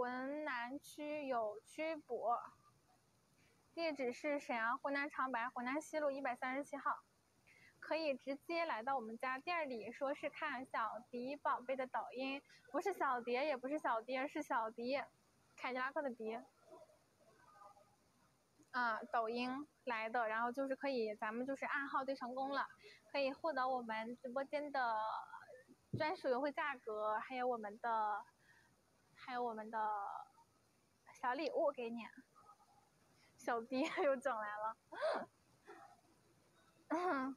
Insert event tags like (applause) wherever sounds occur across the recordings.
浑南区有区补，地址是沈阳湖南长白湖南西路一百三十七号，可以直接来到我们家店里，说是看小迪宝贝的抖音，不是小蝶，也不是小爹，是小迪，凯迪拉克的迪。啊，抖音来的，然后就是可以，咱们就是暗号对成功了，可以获得我们直播间的专属优惠价格，还有我们的，还有我们的小礼物给你。小逼 (laughs) 又整来了，(laughs)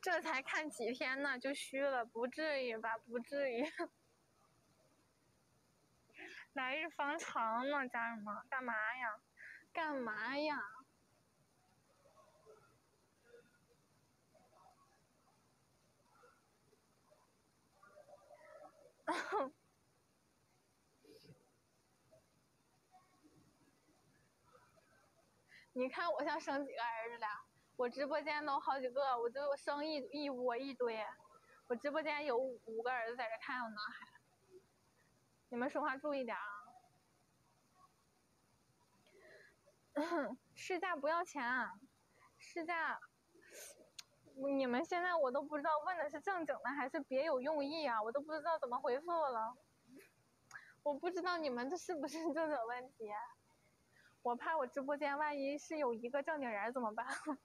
这才看几天呢，就虚了，不至于吧？不至于。来日方长呢，家人们，干嘛呀？干嘛呀？(laughs) 你看我像生几个儿子了？我直播间都好几个，我就生一一窝一堆。我直播间有五个儿子在这看呢，还。你们说话注意点啊！(coughs) 试驾不要钱，试驾。你们现在我都不知道问的是正经的还是别有用意啊！我都不知道怎么回复了。我不知道你们这是不是正经问题？我怕我直播间万一是有一个正经人怎么办？(laughs)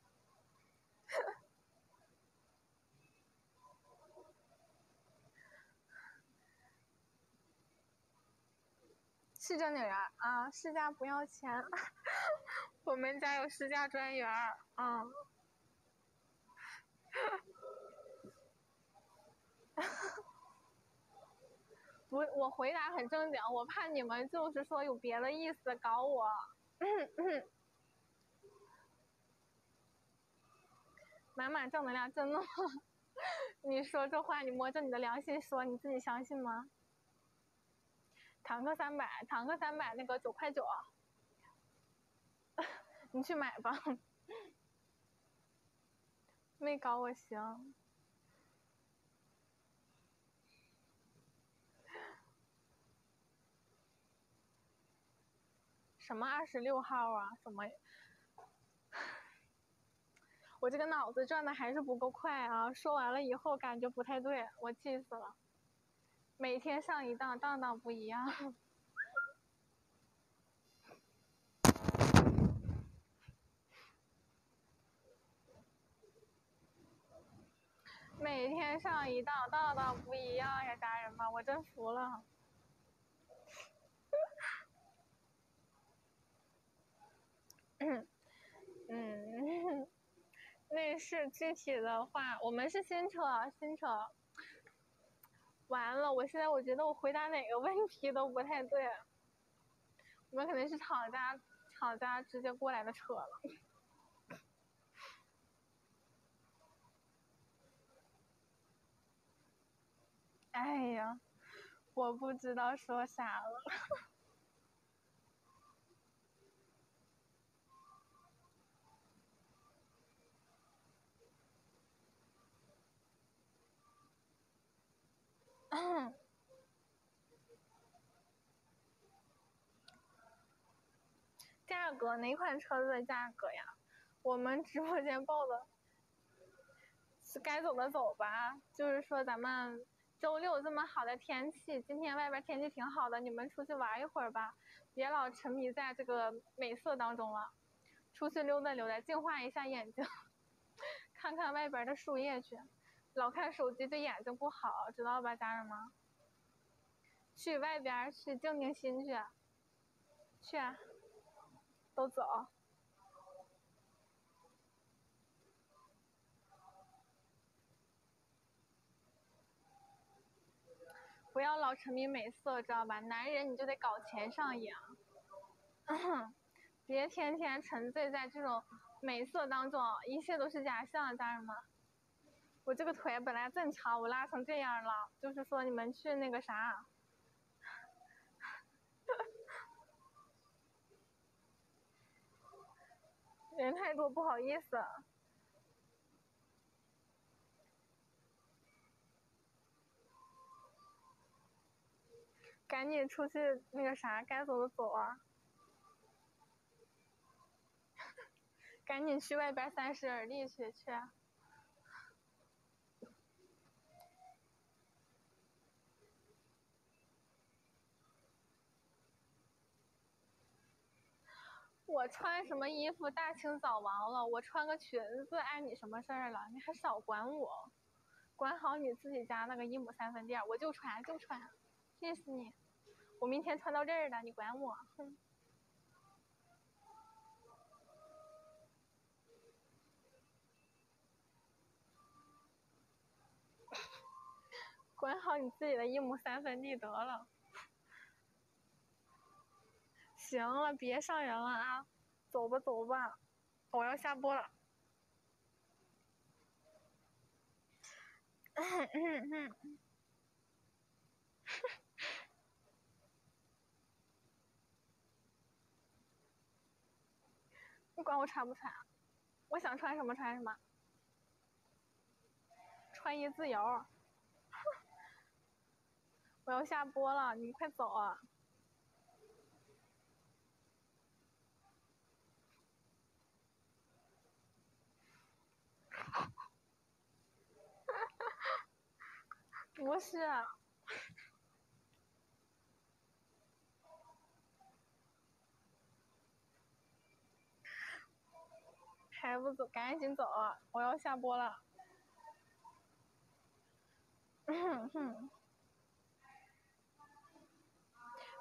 是正经人啊，试驾不要钱，(laughs) 我们家有试驾专员啊。不，我回答很正经，我怕你们就是说有别的意思搞我。满满正能量，真的吗？(laughs) 你说这话，你摸着你的良心说，你自己相信吗？坦克三百，坦克三百那个九块九，(laughs) 你去买吧。(laughs) 没搞我行。什么二十六号啊？什么？我这个脑子转的还是不够快啊！说完了以后感觉不太对，我气死了。每天上一档，档档不一样。(laughs) 每天上一档，档档不一样呀，家人们，我真服了。(laughs) 嗯，嗯，内饰具体的话，我们是新车，新车。完了，我现在我觉得我回答哪个问题都不太对。我们肯定是厂家，厂家直接过来的车了。(laughs) 哎呀，我不知道说啥了。价格哪款车子的价格呀？我们直播间报的，该走的走吧。就是说咱们周六这么好的天气，今天外边天气挺好的，你们出去玩一会儿吧，别老沉迷在这个美色当中了，出去溜达溜达，净化一下眼睛，(laughs) 看看外边的树叶去。老看手机对眼睛不好，知道吧，家人们？去外边去静静心去，去，都走。不要老沉迷美色，知道吧？男人你就得搞钱上瘾，(coughs) 别天天沉醉在这种美色当中，一切都是假象，家人们。我这个腿本来正常，我拉成这样了，就是说你们去那个啥，(laughs) 人太多，不好意思，赶紧出去，那个啥，该走的走啊，(laughs) 赶紧去外边三十而立去去。我穿什么衣服大清早完了，我穿个裙子碍你什么事儿了？你还少管我，管好你自己家那个一亩三分地儿，我就穿就穿，气死你！我明天穿到这儿了，你管我？哼！(laughs) 管好你自己的一亩三分地得了。行了，别上人了啊，走吧走吧，我要下播了。嗯嗯嗯。你管我穿不穿？我想穿什么穿什么，穿衣自由。(laughs) 我要下播了，你快走啊！不是啊。还不走，赶紧走啊！我要下播了。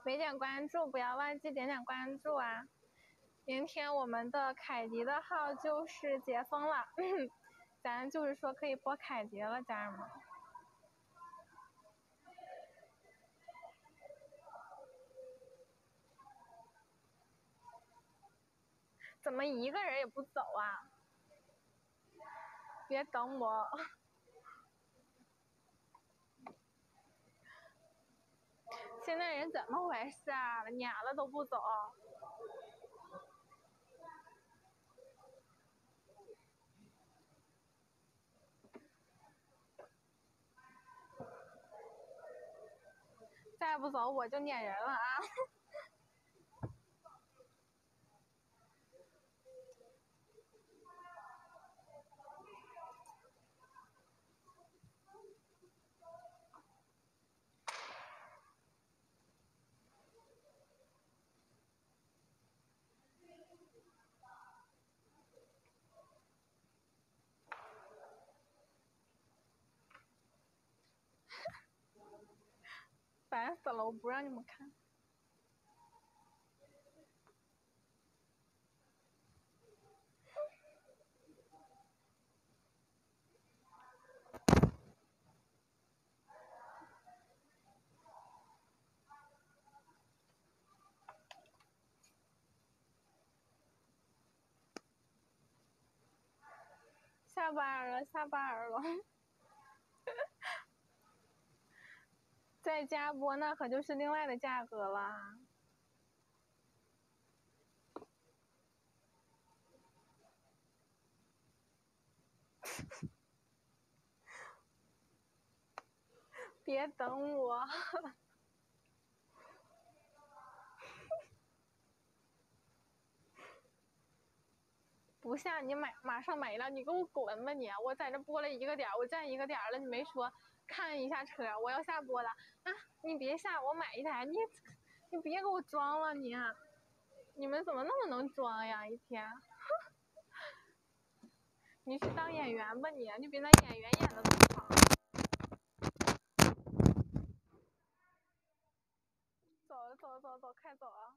没点关注，不要忘记点点关注啊！明天我们的凯迪的号就是解封了，(coughs) 咱就是说可以播凯迪了，家人们。怎么一个人也不走啊？别等我！现在人怎么回事啊？撵了都不走。再不走我就撵人了啊！死了！我不让你们看。下班了，下班了。在家播那可就是另外的价格了。(laughs) 别等我。(laughs) 不下你买马上没了，你给我滚吧你！我在这播了一个点儿，我站一个点儿了，你没说。看一下车，我要下播了啊！你别下，我买一台。你，你别给我装了你！你们怎么那么能装呀？一天，(laughs) 你去当演员吧你！你比那演员演的都好。走了走了走走，快走啊！